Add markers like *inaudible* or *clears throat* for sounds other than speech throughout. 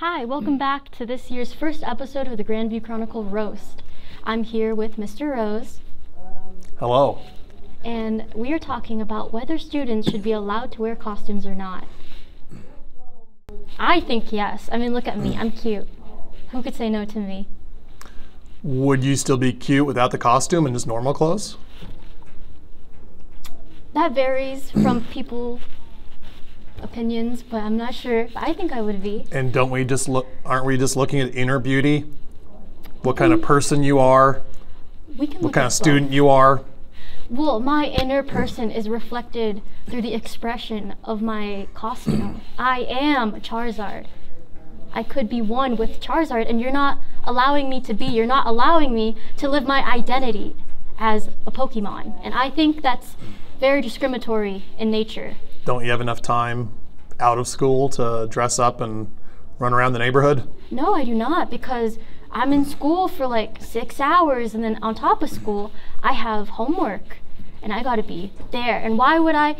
Hi, welcome back to this year's first episode of the Grandview Chronicle Roast. I'm here with Mr. Rose, Hello. and we are talking about whether students should be allowed to wear costumes or not. I think yes. I mean, look at me, I'm cute. Who could say no to me? Would you still be cute without the costume and just normal clothes? That varies from people opinions, but I'm not sure. I think I would be. And don't we just look? Aren't we just looking at inner beauty? What kind of mm. person you are? We can What kind of student you are? Well, my inner person is reflected through the expression of my costume. *clears throat* I am Charizard. I could be one with Charizard, and you're not allowing me to be. You're not allowing me to live my identity as a Pokemon. And I think that's very discriminatory in nature. Don't you have enough time out of school to dress up and run around the neighborhood? No, I do not because I'm in school for like six hours, and then on top of school, I have homework and I gotta be there. And why would I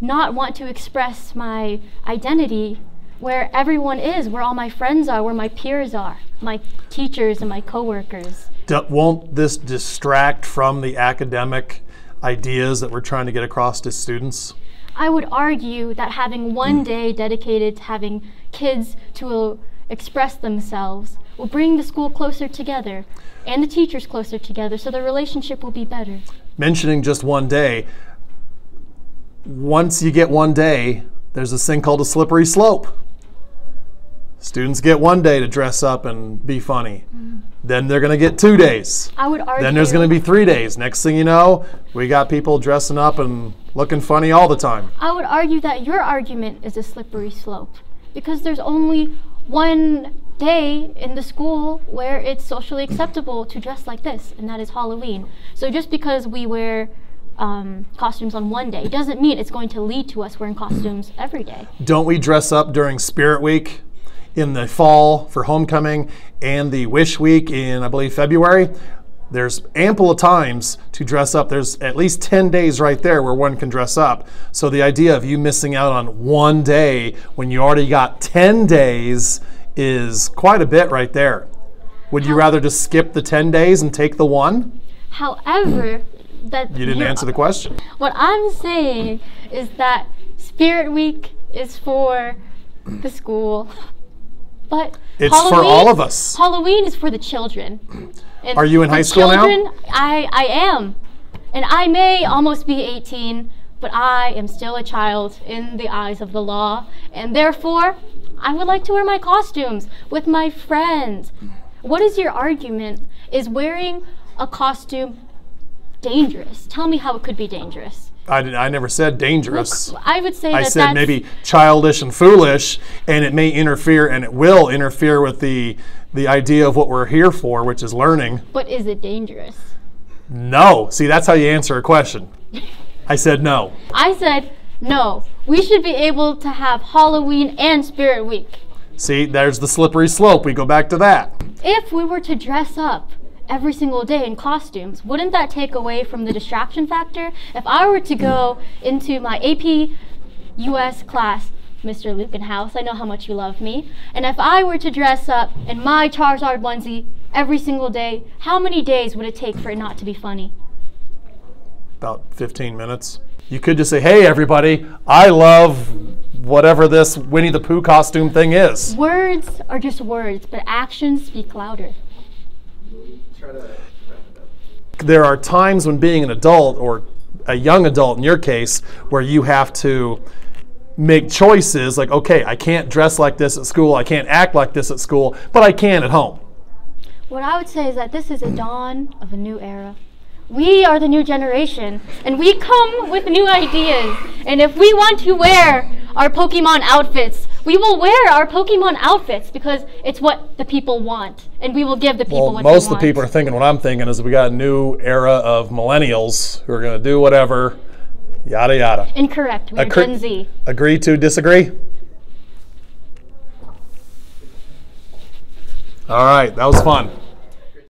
not want to express my identity where everyone is, where all my friends are, where my peers are, my teachers and my coworkers? Do- won't this distract from the academic ideas that we're trying to get across to students? I would argue that having one day dedicated to having kids to uh, express themselves will bring the school closer together and the teachers closer together so the relationship will be better. Mentioning just one day, once you get one day, there's this thing called a slippery slope. Students get one day to dress up and be funny. Then they're going to get two days. I would argue Then there's going to be three days. Next thing you know, we got people dressing up and looking funny all the time. I would argue that your argument is a slippery slope because there's only one day in the school where it's socially acceptable to dress like this, and that is Halloween. So just because we wear um, costumes on one day doesn't mean it's going to lead to us wearing costumes every day. Don't we dress up during Spirit Week in the fall for homecoming and the Wish Week in, I believe, February? There's ample of times to dress up. There's at least 10 days right there where one can dress up. So the idea of you missing out on one day when you already got 10 days is quite a bit right there. Would you rather just skip the 10 days and take the one? However, that You didn't answer the question. What I'm saying is that Spirit Week is for the school, but It's for all of us. Halloween is for the children. And Are you in high school now? I I am, and I may almost be 18, but I am still a child in the eyes of the law, and therefore, I would like to wear my costumes with my friends. What is your argument? Is wearing a costume dangerous? Tell me how it could be dangerous. I, I never said dangerous. I would say I that said maybe childish and foolish, and it may interfere, and it will interfere with the the idea of what we're here for, which is learning. But is it dangerous? No. See, that's how you answer a question. I said no. I said no. We should be able to have Halloween and Spirit Week. See, there's the slippery slope. We go back to that. If we were to dress up every single day in costumes, wouldn't that take away from the distraction factor? If I were to go into my AP US class, Mr. Lukenhouse, I know how much you love me, and if I were to dress up in my Charizard onesie every single day, how many days would it take for it not to be funny? About 15 minutes. You could just say, "Hey, everybody, I love whatever this Winnie the Pooh costume thing is." Words are just words, but actions speak louder. There are times when being an adult or a young adult in your case where you have to make choices like okay i can't dress like this at school i can't act like this at school but i can at home What I would say is that this is a dawn of a new era. We are the new generation, and we come with new ideas. And if we want to wear our Pokemon outfits, we will wear our Pokemon outfits because it's what the people want, and we will give the people what they want. well what most of the people are thinking what i'm thinking is we got a new era of millennials who are going to do whatever yada yada Incorrect. We're Gen Z. agree to disagree all right that was fun